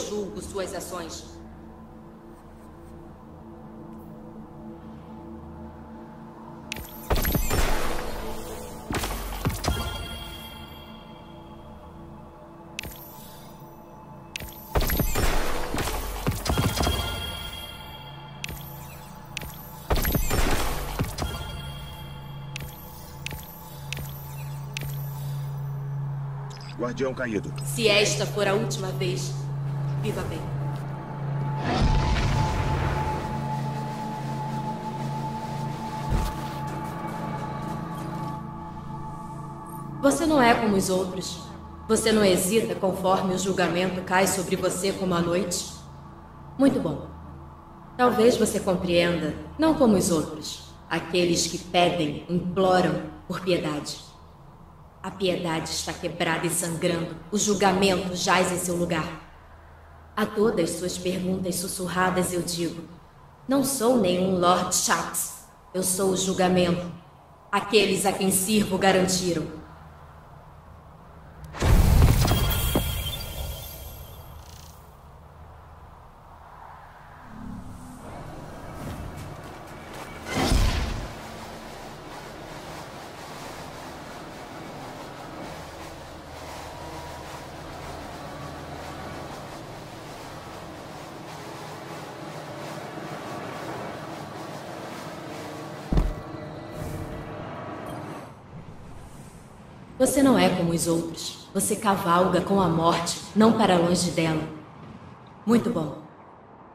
suas ações. Guardião caído. Se esta for a última vez, viva bem. Você não é como os outros. Você não hesita conforme o julgamento cai sobre você como a noite. Muito bom. Talvez você compreenda, não como os outros, aqueles que pedem, imploram por piedade. A piedade está quebrada e sangrando. O julgamento jaz em seu lugar. A todas suas perguntas sussurradas eu digo: Não sou nenhum Lord Shax. Eu sou o julgamento. Aqueles a quem sirvo garantiram. Você não é como os outros. Você cavalga com a morte, não para longe dela. Muito bom.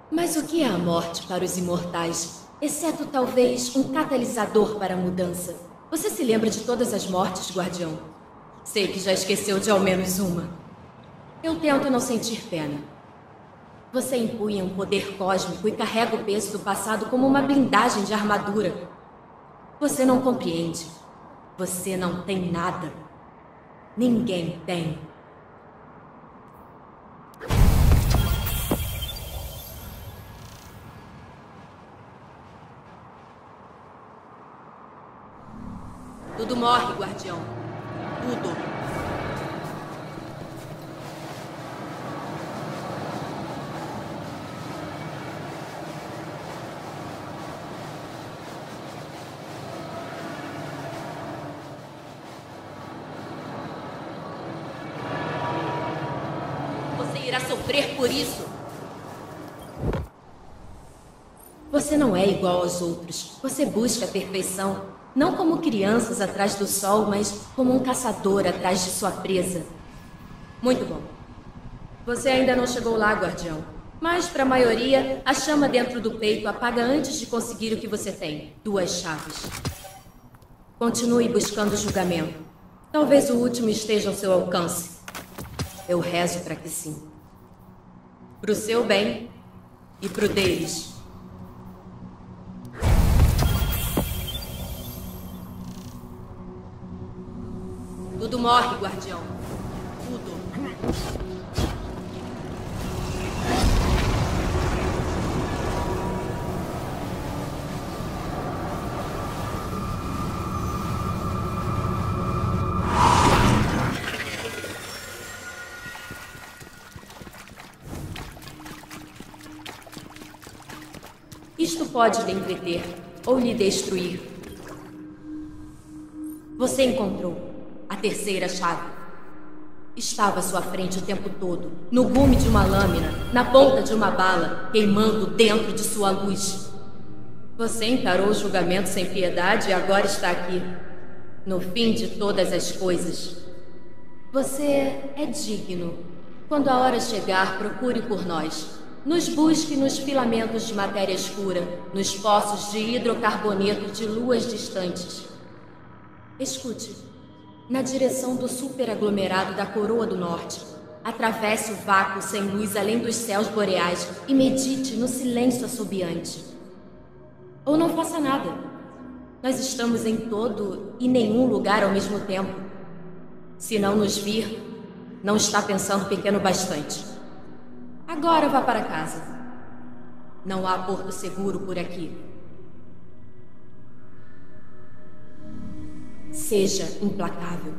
Mas o que é a morte para os imortais? Exceto talvez um catalisador para a mudança. Você se lembra de todas as mortes, guardião? Sei que já esqueceu de ao menos uma. Eu tento não sentir pena. Você impunha um poder cósmico e carrega o peso do passado como uma blindagem de armadura. Você não compreende. Você não tem nada. Ninguém tem. Tudo morre, guardião. Tudo. Você irá sofrer por isso. Você não é igual aos outros. Você busca a perfeição. Não como crianças atrás do sol, mas como um caçador atrás de sua presa. Muito bom. Você ainda não chegou lá, guardião. Mas, para a maioria, a chama dentro do peito apaga antes de conseguir o que você tem: duas chaves. Continue buscando o julgamento. Talvez o último esteja ao seu alcance. Eu rezo para que sim. Pro seu bem e pro deles. Tudo morre, guardião. Tudo. Isto pode lhe entreter ou lhe destruir. Você encontrou a terceira chave. Estava à sua frente o tempo todo, no gume de uma lâmina, na ponta de uma bala, queimando dentro de sua luz. Você encarou o julgamento sem piedade e agora está aqui, no fim de todas as coisas. Você é digno. Quando a hora chegar, procure por nós. Nos busque nos filamentos de matéria escura, nos poços de hidrocarboneto de luas distantes. Escute. Na direção do superaglomerado da Coroa do Norte. Atravesse o vácuo sem luz além dos céus boreais e medite no silêncio assobiante. Ou não faça nada. Nós estamos em todo e nenhum lugar ao mesmo tempo. Se não nos vir, não está pensando pequeno bastante. Agora vá para casa. Não há porto seguro por aqui. Seja implacável.